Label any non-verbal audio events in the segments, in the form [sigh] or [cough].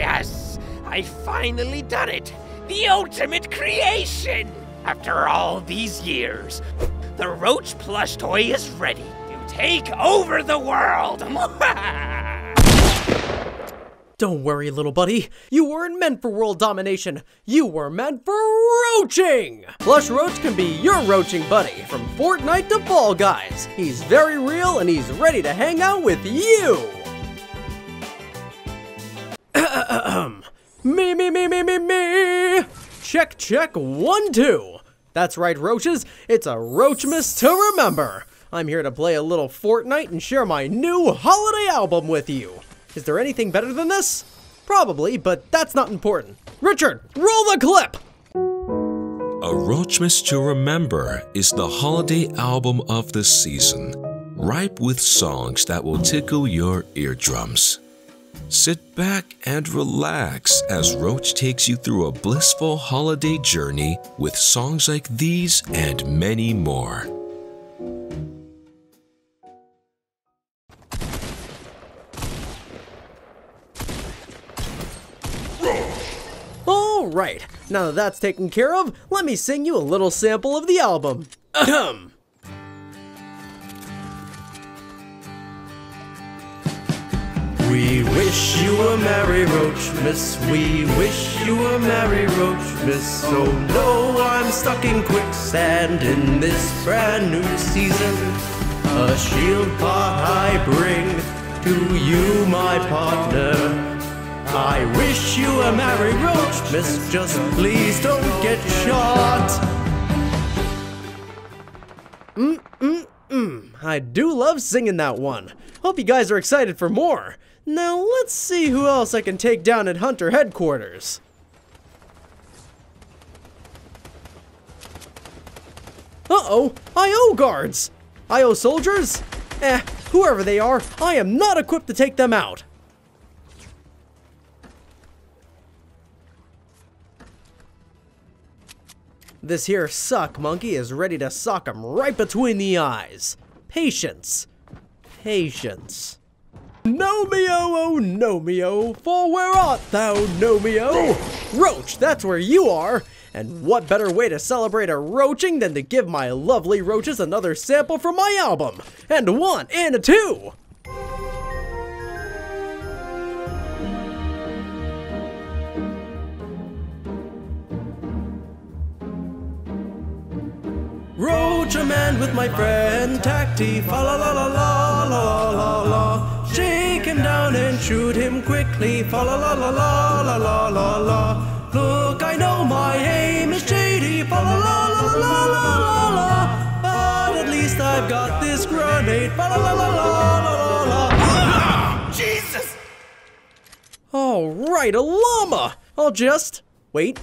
Yes, I finally done it. The ultimate creation. After all these years, the Roach plush toy is ready to take over the world. [laughs] Don't worry, little buddy. You weren't meant for world domination. You were meant for roaching! Plush Roach can be your roaching buddy from Fortnite to Fall Guys. He's very real and he's ready to hang out with you! Me, me, me, me, me, me! Check, check, one, two! That's right, Roaches, it's a Roachmas to remember! I'm here to play a little Fortnite and share my new holiday album with you. Is there anything better than this? Probably, but that's not important. Richard, roll the clip! A Roachmas to Remember is the holiday album of the season, ripe with songs that will tickle your eardrums. Sit back and relax as Roach takes you through a blissful holiday journey with songs like these and many more. Alright, now that that's taken care of, let me sing you a little sample of the album. Ahem. [clears throat] wish you a merry Roach, Miss. We wish you a merry Roach, Miss. Oh no, I'm stuck in quicksand in this brand new season. A shield pot I bring to you, my partner. I wish you a merry Roachmas. Just please don't get shot. Mm. I do love singing that one. Hope you guys are excited for more. Now let's see who else I can take down at Hunter headquarters. Uh-oh, IO guards! IO soldiers? Eh, whoever they are, I am not equipped to take them out. This here suck monkey is ready to sock him right between the eyes. Patience. Patience. Nomeo, oh Nomeo, for where art thou, Nomeo? Roach, that's where you are! And what better way to celebrate a roaching than to give my lovely roaches another sample from my album? And one, and a two! Roach a man with my friend Tacty, fa la la la la la la la. Shake him down and shoot him quickly, fa la la la la la la la la. Look, I know my aim is shady, fa la la la la la la la. But at least I've got this grenade, fa la la la la la la la. Jesus! All right, a llama. I'll just wait.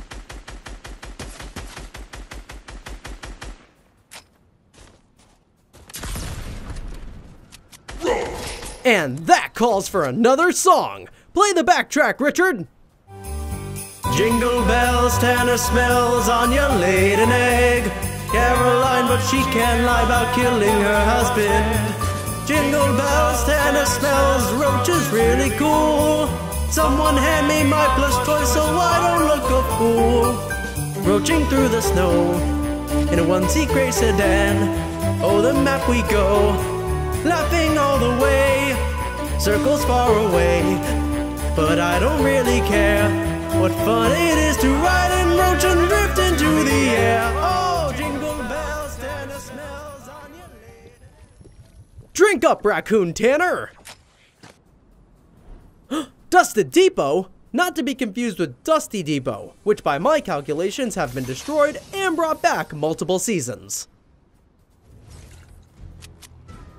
And that calls for another song. Play the backtrack, Richard. Jingle bells, Tanner smells, on your laid an egg. Caroline, but she can't lie about killing her husband. Jingle bells, Tanner smells, Roach is really cool. Someone hand me my plush toy so I don't look a fool. Roaching through the snow in a one-seat gray sedan. Oh, the map we go, laughing all the way. Circles far away, but I don't really care. What fun it is to ride and roach and drift into the air. Oh, jingle bells, Tanner smells on your. Drink up, Raccoon Tanner! [gasps] Dusted Depot? Not to be confused with Dusty Depot, which by my calculations have been destroyed and brought back multiple seasons.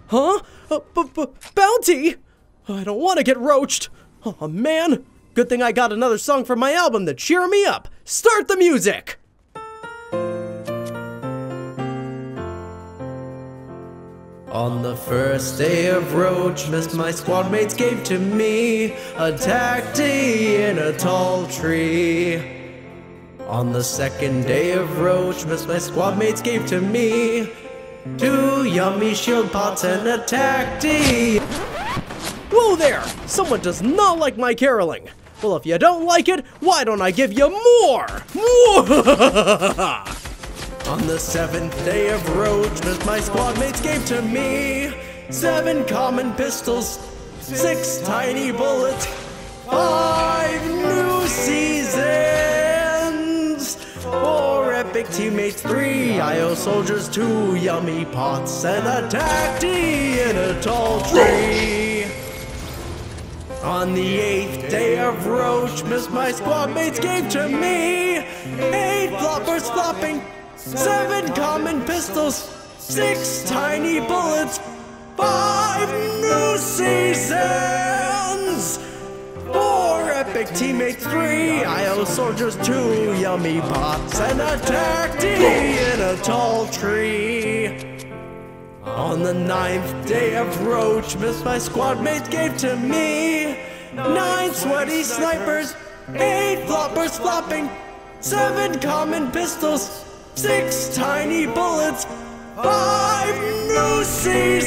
Huh? Uh, b b bounty? I don't want to get roached. Oh man. Good thing I got another song from my album to cheer me up. Start the music! On the first day of Roachmas, my squad mates gave to me a tacty in a tall tree. On the second day of Roachmas, my squad mates gave to me two yummy shield pots and a tacty. There! Someone does not like my caroling. Well, if you don't like it, why don't I give you more? [laughs] On the seventh day of Roachmas, my squad mates gave to me seven common pistols, six tiny bullets, five new seasons, four epic teammates, three IO soldiers, two yummy pots, and a tacty in a tall tree. On the eighth day of Roachmas my squad mates gave to me eight floppers flopping, seven common pistols, six tiny bullets, five new seasons, four epic teammates, three IO soldiers, two yummy pots, and a tacty in a tall tree. On the ninth day of Roachmas my squad mates gave to me nine sweaty snipers, eight floppers flopping, seven common pistols, six tiny bullets, five new seasons,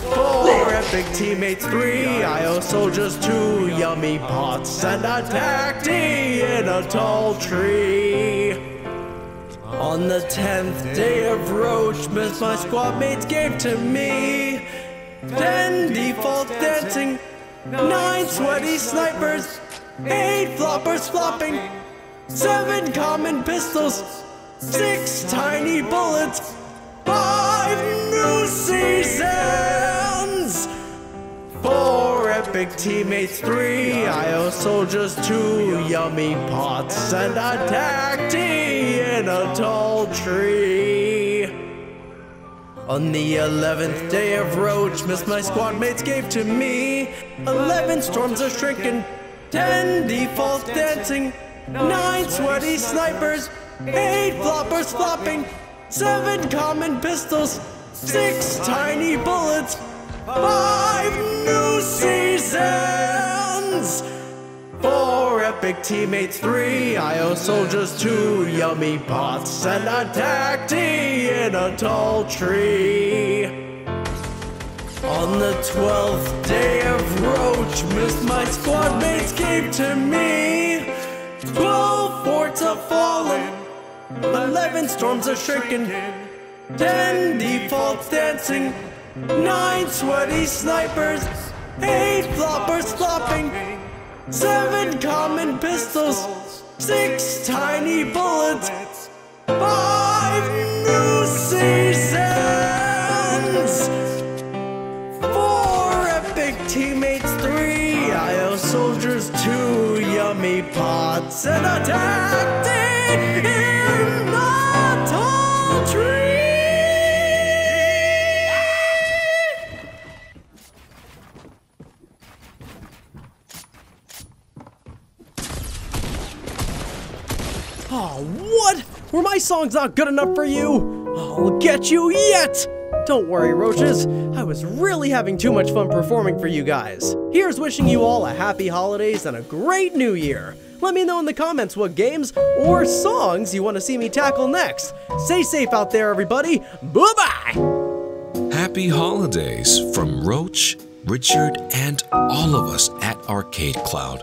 four epic teammates, three IO soldiers, two yummy pots, and a tacty in a tall tree. On the tenth day of Roachmas, my squad mates gave to me ten default dancing, nine sweaty snipers, eight floppers flopping, seven common pistols, six tiny bullets, five new seasons. Epic teammates, three I IO soldiers, two yummy pots, and a tag tacty in a tall tree. On the eleventh day of Roachmas my squad mates gave to me eleven storms of shrinking, ten default dancing, nine sweaty snipers, eight floppers flopping, seven common pistols, six tiny bullets, five new seasons. Four epic teammates, three IO soldiers, two yummy pots, and a tacty in a tall tree. On the twelfth day of Roachmas, my squad mates gave to me twelve forts of fallen, eleven storms are shrinking, ten defaults dancing, nine sweaty snipers, eight floppers flopping, seven common pistols, six tiny bullets, five new seasons, four epic teammates, three IO soldiers, two yummy pots, and a tactic my songs not good enough for you? I'll get you yet! Don't worry, Roaches. I was really having too much fun performing for you guys. Here's wishing you all a happy holidays and a great new year. Let me know in the comments what games or songs you want to see me tackle next. Stay safe out there, everybody. Bye-bye! Happy holidays from Roach, Richard, and all of us at Arcade Cloud.